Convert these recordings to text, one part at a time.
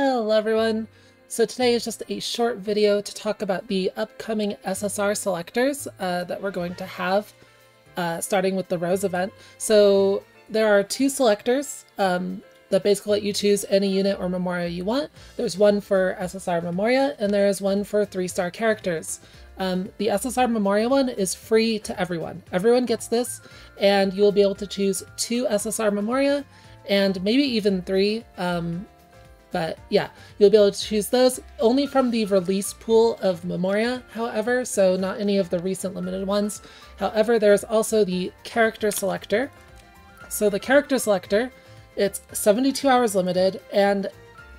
Hello everyone! So today is just a short video to talk about the upcoming SSR selectors uh, that we're going to have, uh, starting with the Rose event. So there are two selectors um, that basically let you choose any unit or Memoria you want. There's one for SSR Memoria and there is one for three-star characters. Um, the SSR Memoria one is free to everyone. Everyone gets this and you will be able to choose two SSR Memoria and maybe even three um, but yeah, you'll be able to choose those only from the release pool of Memoria, however, so not any of the recent limited ones. However, there's also the character selector. So the character selector, it's 72 hours limited, and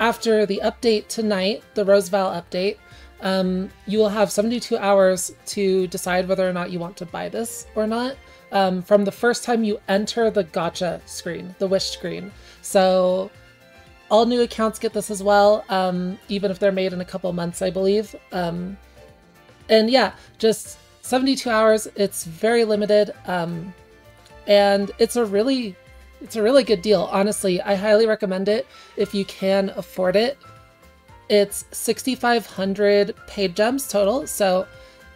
after the update tonight, the Roseval update, um, you will have 72 hours to decide whether or not you want to buy this or not um, from the first time you enter the gacha screen, the wish screen. So all new accounts get this as well, um, even if they're made in a couple months, I believe. Um, and yeah, just 72 hours. It's very limited, um, and it's a really, it's a really good deal. Honestly, I highly recommend it if you can afford it. It's 6,500 paid gems total. So,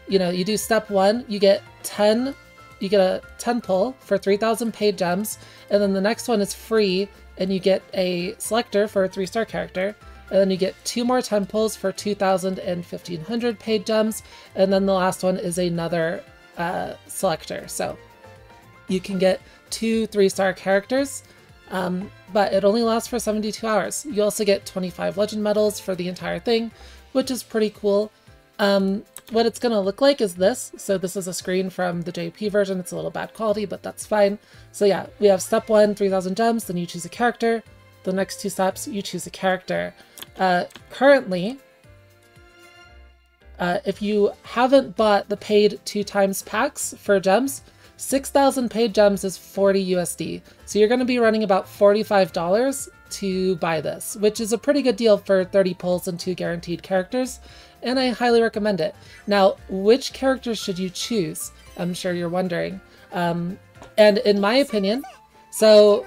you know, you do step one, you get 10, you get a 10 pull for 3,000 paid gems, and then the next one is free and you get a selector for a three star character. And then you get two more temples for 2,000 and 1,500 paid gems. And then the last one is another uh, selector. So you can get two three star characters, um, but it only lasts for 72 hours. You also get 25 legend medals for the entire thing, which is pretty cool. Um, what it's going to look like is this. So this is a screen from the JP version. It's a little bad quality, but that's fine. So yeah, we have step one, 3000 gems, then you choose a character. The next two steps, you choose a character. Uh, currently, uh, if you haven't bought the paid two times packs for gems, 6,000 paid gems is 40 USD. So you're going to be running about $45 to buy this, which is a pretty good deal for 30 pulls and two guaranteed characters and I highly recommend it. Now, which characters should you choose? I'm sure you're wondering. Um, and in my opinion, so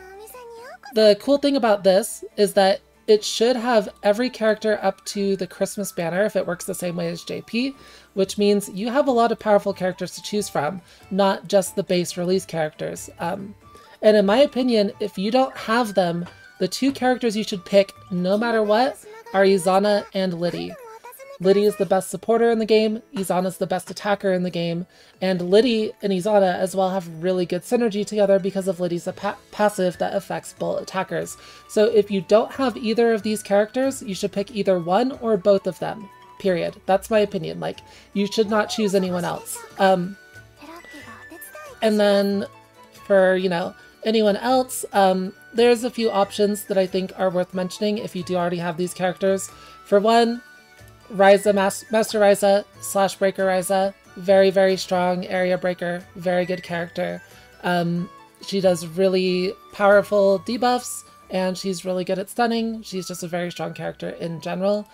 the cool thing about this is that it should have every character up to the Christmas banner if it works the same way as JP, which means you have a lot of powerful characters to choose from, not just the base release characters. Um, and in my opinion, if you don't have them, the two characters you should pick no matter what are Izana and Lydie. Lydie is the best supporter in the game, Izana is the best attacker in the game, and Lydie and Izana as well have really good synergy together because of Lydie's pa passive that affects both attackers. So if you don't have either of these characters, you should pick either one or both of them. Period. That's my opinion. Like, you should not choose anyone else. Um, and then for, you know, anyone else, um, there's a few options that I think are worth mentioning if you do already have these characters. For one, Ryza, Mas Master Ryza slash Breaker Ryza, very, very strong area breaker, very good character. Um, she does really powerful debuffs, and she's really good at stunning. She's just a very strong character in general.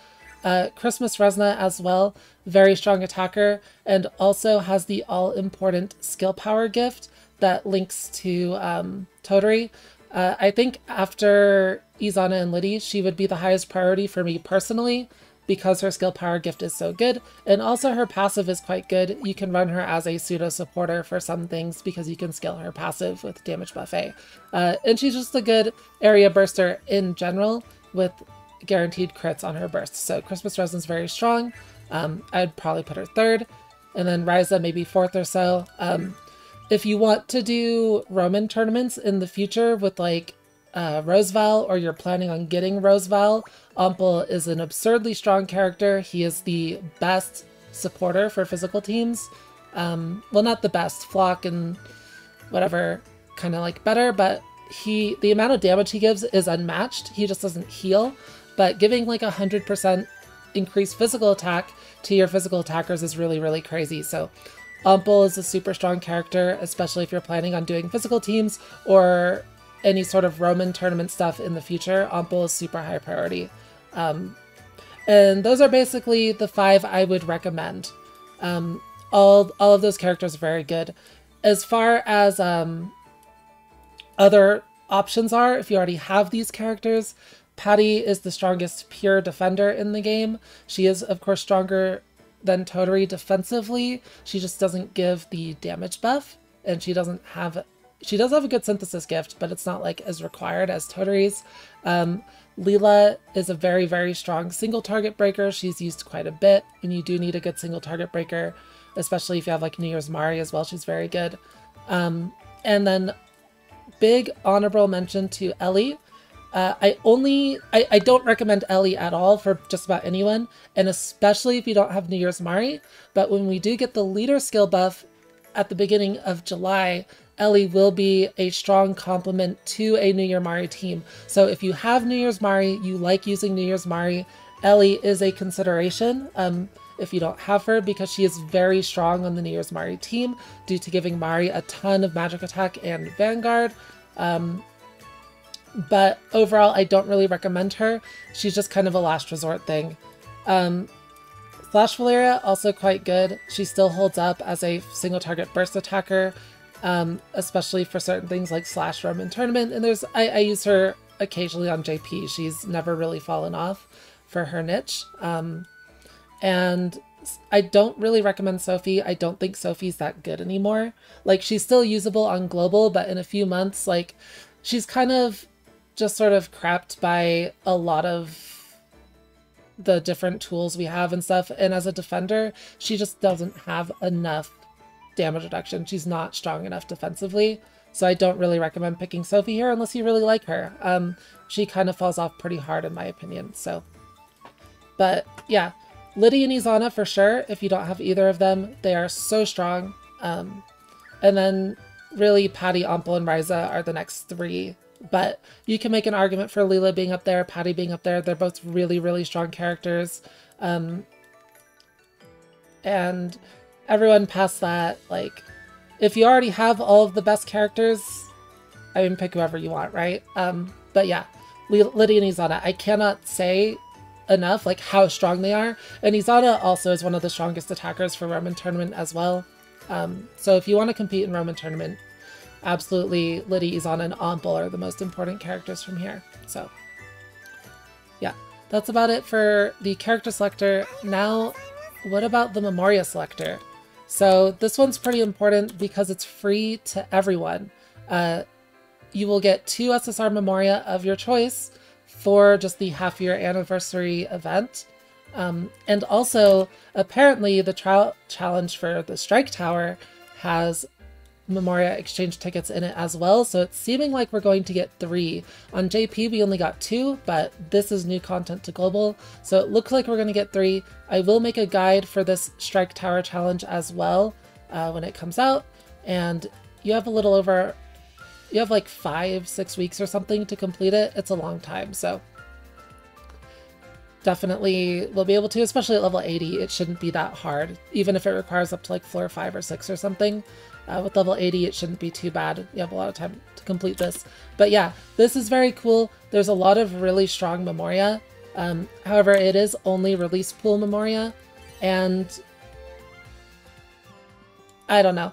Uh, Christmas Resna as well, very strong attacker, and also has the all-important skill power gift that links to um, Totori. Uh, I think after Izana and Lydie, she would be the highest priority for me personally, because her skill power gift is so good, and also her passive is quite good. You can run her as a pseudo supporter for some things because you can scale her passive with damage buffet. Uh, and she's just a good area burster in general with guaranteed crits on her bursts. So Christmas Resna's very strong. Um, I'd probably put her third, and then Ryza maybe fourth or so. Um, if you want to do Roman tournaments in the future with like uh, Roseval or you're planning on getting Roseval, Ampel is an absurdly strong character. He is the best supporter for physical teams. Um, well, not the best. Flock and whatever kind of like better, but he the amount of damage he gives is unmatched. He just doesn't heal, but giving like a hundred percent increased physical attack to your physical attackers is really really crazy. So. Ampel is a super strong character, especially if you're planning on doing physical teams or any sort of Roman tournament stuff in the future, Ampel is super high priority. Um, and those are basically the five I would recommend. Um, all, all of those characters are very good. As far as um, other options are, if you already have these characters, Patty is the strongest pure defender in the game. She is, of course, stronger than Totori defensively. She just doesn't give the damage buff, and she doesn't have. She does have a good synthesis gift, but it's not like as required as Totori's. Um, Lila is a very, very strong single target breaker. She's used quite a bit, and you do need a good single target breaker, especially if you have like New Year's Mari as well. She's very good. Um, and then big honorable mention to Ellie. Uh, I only, I, I don't recommend Ellie at all for just about anyone, and especially if you don't have New Year's Mari. But when we do get the leader skill buff at the beginning of July, Ellie will be a strong complement to a New Year Mari team. So if you have New Year's Mari, you like using New Year's Mari, Ellie is a consideration. Um, if you don't have her because she is very strong on the New Year's Mari team due to giving Mari a ton of magic attack and Vanguard. Um, but overall, I don't really recommend her. She's just kind of a last resort thing. Um, Flash Valeria, also quite good. She still holds up as a single target burst attacker, um, especially for certain things like Slash Roman Tournament. And there's I, I, use her occasionally on JP. She's never really fallen off for her niche. Um, and I don't really recommend Sophie. I don't think Sophie's that good anymore. Like she's still usable on global, but in a few months, like she's kind of just sort of crapped by a lot of the different tools we have and stuff. And as a defender, she just doesn't have enough damage reduction. She's not strong enough defensively. So I don't really recommend picking Sophie here unless you really like her. Um, she kind of falls off pretty hard in my opinion. So, but yeah, Lydie and Izana for sure. If you don't have either of them, they are so strong. Um, and then really Patty, Ampel, and Ryza are the next three but you can make an argument for Lila being up there, Patty being up there. They're both really, really strong characters. Um, and everyone past that, like, if you already have all of the best characters, I mean, pick whoever you want, right? Um, but yeah, Lydie and Izana, I cannot say enough, like, how strong they are. And Izana also is one of the strongest attackers for Roman Tournament as well. Um, so if you want to compete in Roman Tournament, absolutely Lydie, Izana, and Ampel are the most important characters from here. So yeah, that's about it for the character selector. Now, what about the Memoria selector? So this one's pretty important because it's free to everyone. Uh, you will get two SSR Memoria of your choice for just the half year anniversary event. Um, and also, apparently, the trial challenge for the Strike Tower has Memoria exchange tickets in it as well, so it's seeming like we're going to get three. On JP, we only got two, but this is new content to Global, so it looks like we're going to get three. I will make a guide for this Strike Tower challenge as well uh, when it comes out, and you have a little over, you have like five, six weeks or something to complete it. It's a long time, so definitely will be able to, especially at level 80. It shouldn't be that hard, even if it requires up to like floor 5 or 6 or something. Uh, with level 80, it shouldn't be too bad. You have a lot of time to complete this. But yeah, this is very cool. There's a lot of really strong Memoria. Um, however, it is only release pool Memoria, and I don't know.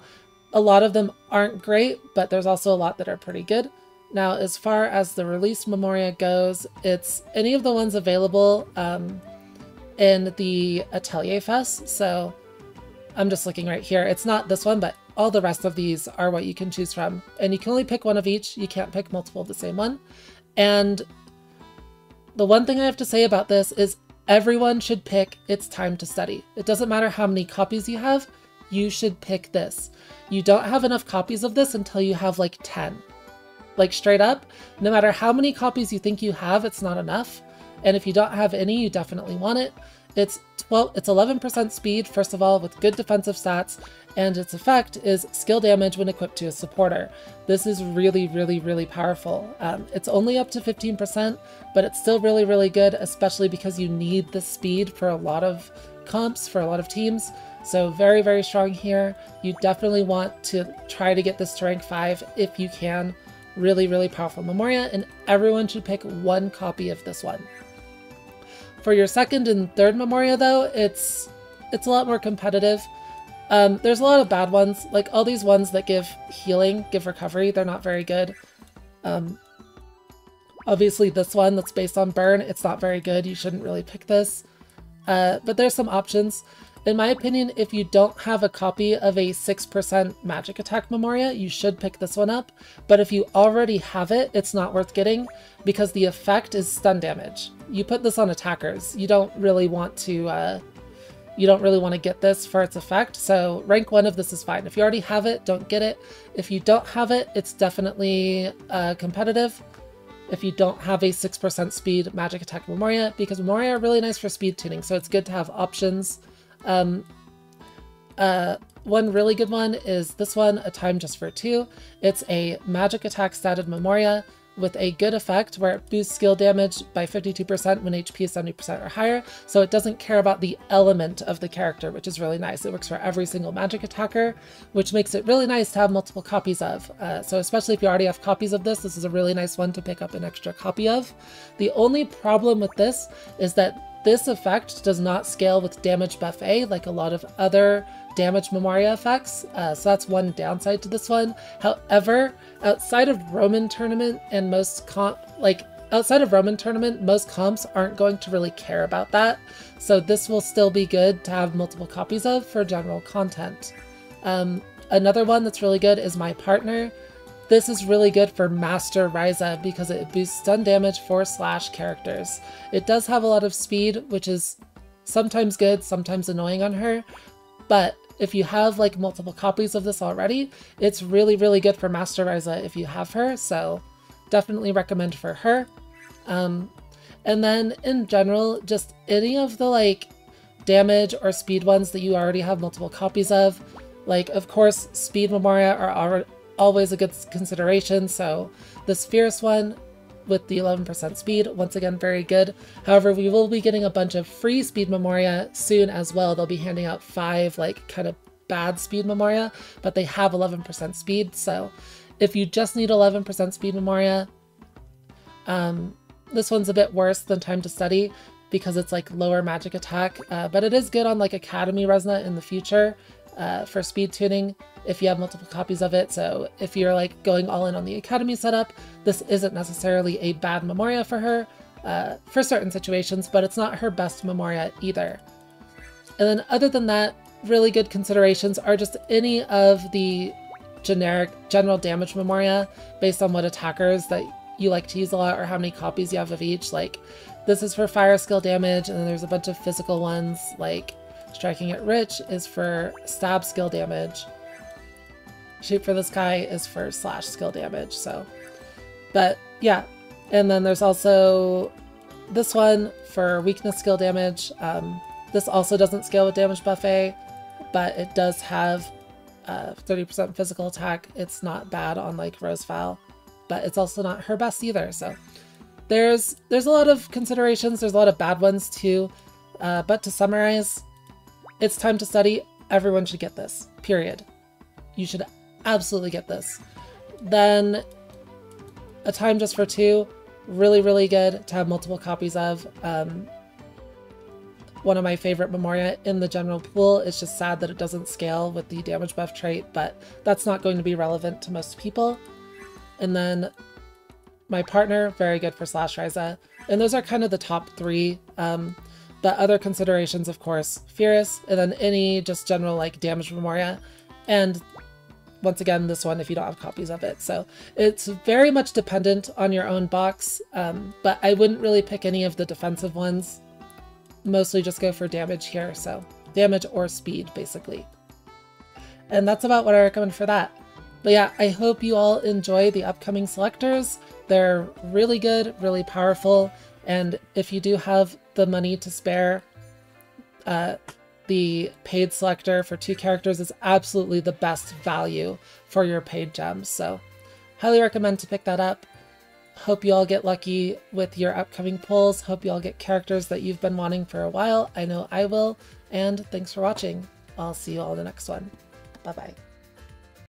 A lot of them aren't great, but there's also a lot that are pretty good. Now, as far as the release Memoria goes, it's any of the ones available um, in the Atelier Fest. So I'm just looking right here. It's not this one, but all the rest of these are what you can choose from. And you can only pick one of each. You can't pick multiple of the same one. And the one thing I have to say about this is everyone should pick It's Time to Study. It doesn't matter how many copies you have, you should pick this. You don't have enough copies of this until you have like 10. Like straight up, no matter how many copies you think you have, it's not enough. And if you don't have any, you definitely want it. It's 12, it's 11% speed, first of all, with good defensive stats, and its effect is skill damage when equipped to a supporter. This is really, really, really powerful. Um, it's only up to 15%, but it's still really, really good, especially because you need the speed for a lot of comps, for a lot of teams. So very, very strong here. You definitely want to try to get this to rank 5 if you can. Really, really powerful Memoria, and everyone should pick one copy of this one. For your second and third Memoria, though, it's it's a lot more competitive. Um, there's a lot of bad ones, like all these ones that give healing, give recovery, they're not very good. Um, Obviously this one that's based on burn, it's not very good. You shouldn't really pick this. Uh, but there's some options. In my opinion, if you don't have a copy of a 6% magic attack Memoria, you should pick this one up. But if you already have it, it's not worth getting because the effect is stun damage. You put this on attackers. You don't really want to uh, you don't really want to get this for its effect. So rank one of this is fine. If you already have it, don't get it. If you don't have it, it's definitely uh, competitive. If you don't have a 6% speed magic attack Memoria, because Memoria are really nice for speed tuning, so it's good to have options. Um, uh, one really good one is this one, A Time Just for Two. It's a magic attack statted Memoria with a good effect where it boosts skill damage by 52% when HP is 70% or higher, so it doesn't care about the element of the character, which is really nice. It works for every single magic attacker, which makes it really nice to have multiple copies of. Uh, so especially if you already have copies of this, this is a really nice one to pick up an extra copy of. The only problem with this is that this effect does not scale with damage buff A like a lot of other damage Memoria effects, uh, so that's one downside to this one. However, outside of Roman Tournament and most comp, like outside of Roman Tournament, most comps aren't going to really care about that, so this will still be good to have multiple copies of for general content. Um, another one that's really good is My Partner. This is really good for Master Ryza because it boosts stun damage for slash characters. It does have a lot of speed, which is sometimes good, sometimes annoying on her, but if you have like multiple copies of this already, it's really, really good for Master Ryza if you have her, so definitely recommend for her. Um, and then in general, just any of the like damage or speed ones that you already have multiple copies of, like of course speed Memoria are always a good consideration. So this Fierce one with the 11% speed, once again, very good. However, we will be getting a bunch of free speed Memoria soon as well. They'll be handing out five like kind of bad speed Memoria, but they have 11% speed. So if you just need 11% speed Memoria, um, this one's a bit worse than Time to Study because it's like lower magic attack, uh, but it is good on like Academy Resna in the future uh, for speed tuning if you have multiple copies of it. So if you're like going all in on the Academy setup, this isn't necessarily a bad Memoria for her uh, for certain situations, but it's not her best Memoria either. And then other than that, really good considerations are just any of the generic general damage Memoria based on what attackers that you like to use a lot or how many copies you have of each. Like this is for fire skill damage and then there's a bunch of physical ones like Striking it rich is for stab skill damage. Shoot for the sky is for slash skill damage, so. But yeah, and then there's also this one for weakness skill damage. Um, this also doesn't scale with damage buffet, but it does have 30% uh, physical attack. It's not bad on like Rosefile, but it's also not her best either. So there's there's a lot of considerations. There's a lot of bad ones too. Uh, but to summarize, it's time to study. Everyone should get this, period. You should absolutely get this. Then A Time Just for Two, really, really good to have multiple copies of. Um, one of my favorite Memoria in the general pool. It's just sad that it doesn't scale with the damage buff trait, but that's not going to be relevant to most people. And then my partner, very good for Slash Ryza. And those are kind of the top three. Um, but other considerations, of course, Furious, and then any just general like damage Memoria. And once again, this one if you don't have copies of it. So it's very much dependent on your own box, um, but I wouldn't really pick any of the defensive ones. Mostly just go for damage here, so damage or speed, basically. And that's about what I recommend for that. But yeah, I hope you all enjoy the upcoming selectors. They're really good, really powerful, and if you do have the money to spare, uh, the paid selector for two characters is absolutely the best value for your paid gems. So highly recommend to pick that up. Hope you all get lucky with your upcoming pulls. Hope you all get characters that you've been wanting for a while. I know I will. And thanks for watching. I'll see you all in the next one. Bye-bye.